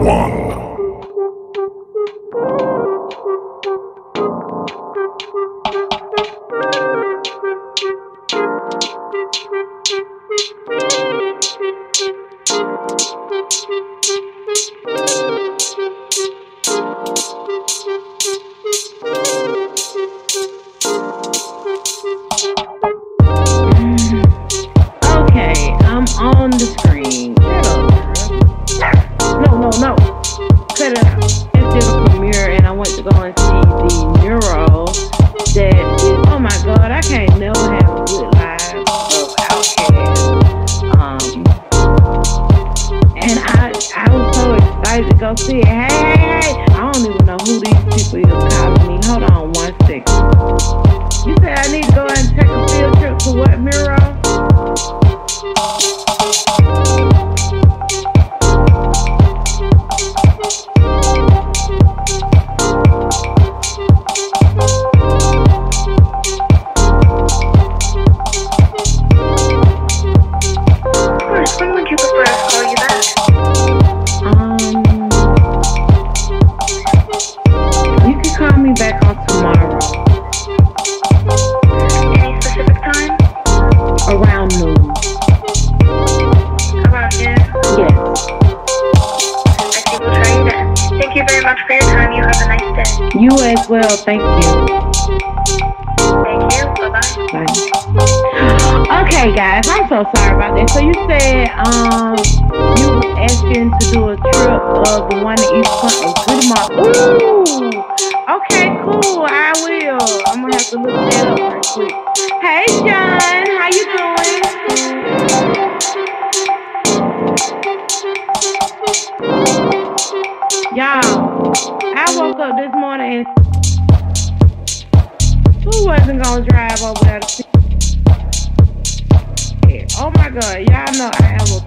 one. Hey, John, how you doing? Y'all, I woke up this morning and who wasn't gonna drive over there to? Oh my god, y'all know I am a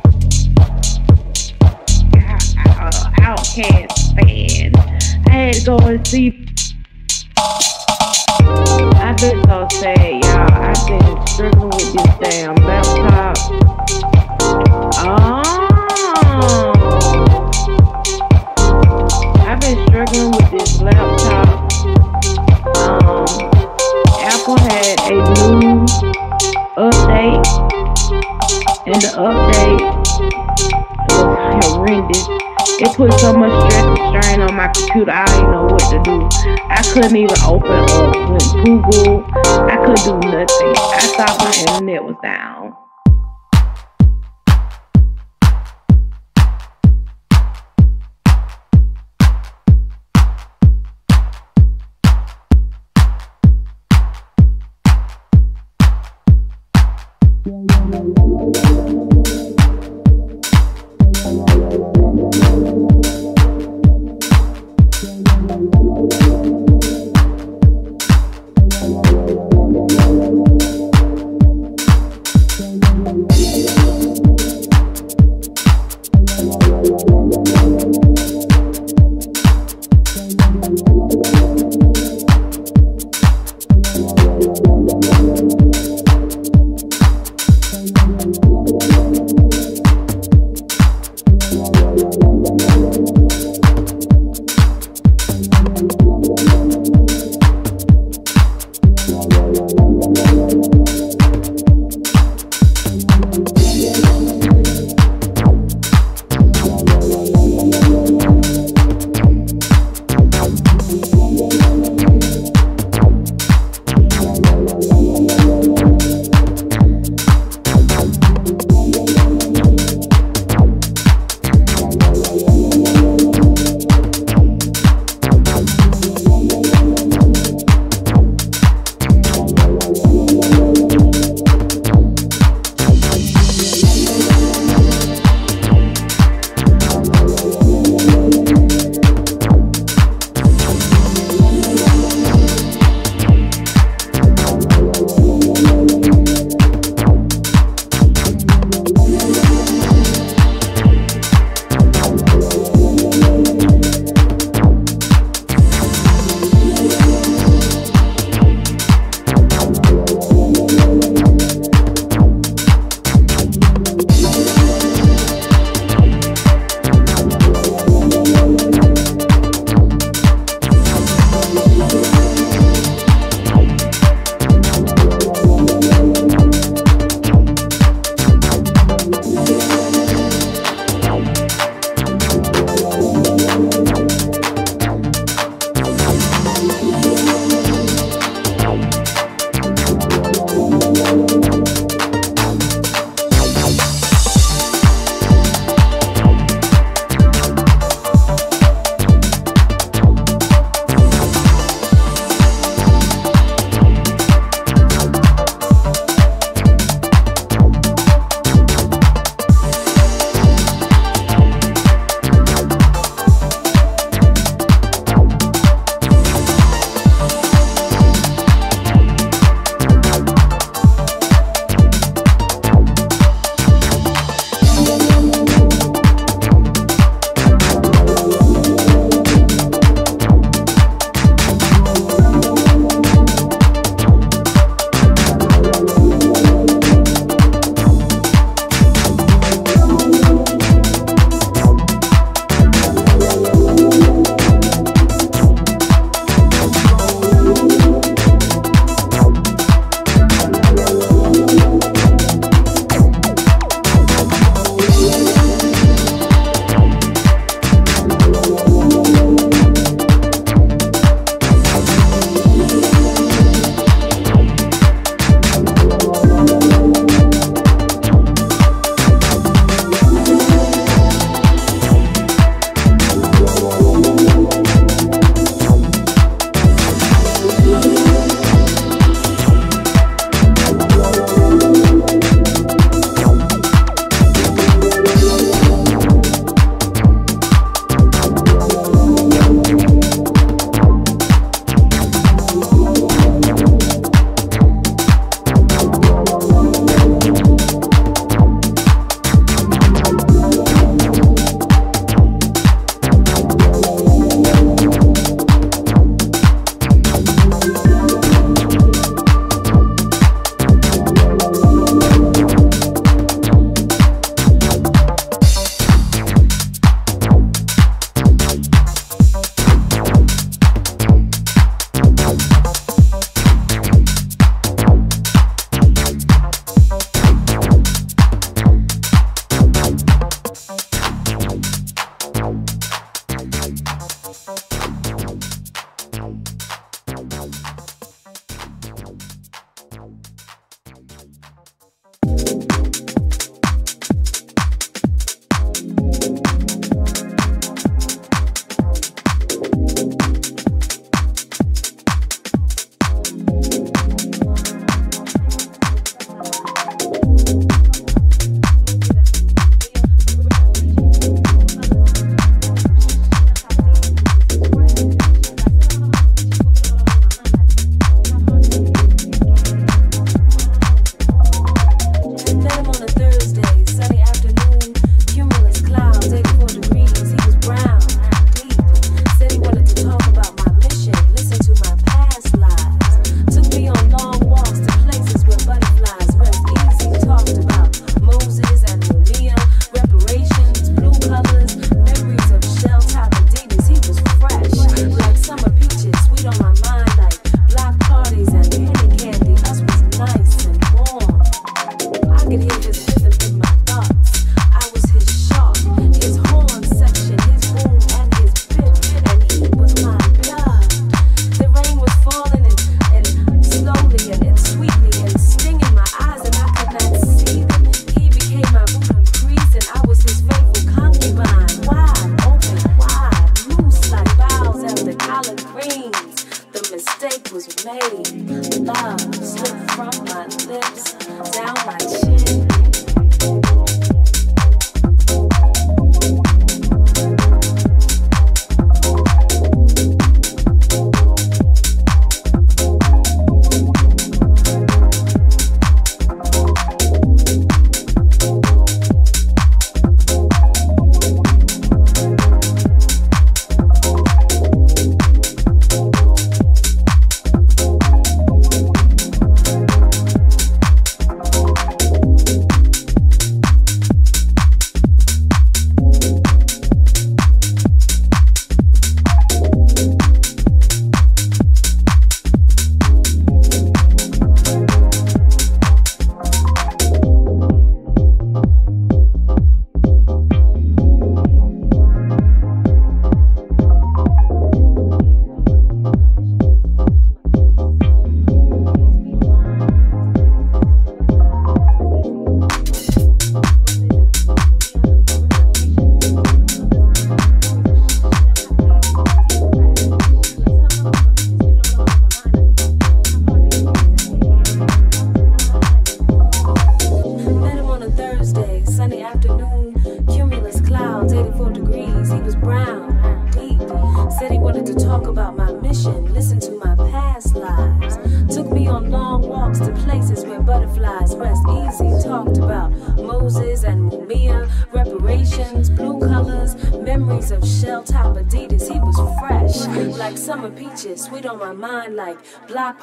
uh, OutKast fan. I had to go and see. I've been so sad, y'all. I've been struggling with this damn laptop. Oh. I've been struggling with this laptop. Um, Apple had a new update, and the update was horrendous. It put so much stress and strain on my computer. I didn't know what to do. I couldn't even open up Google. I couldn't do nothing. I thought my internet was down.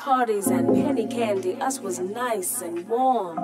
Parties and penny candy. Us was nice and warm.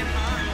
Your mind